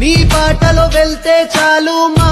నీ బాటలో వెళ్తే చాలు మా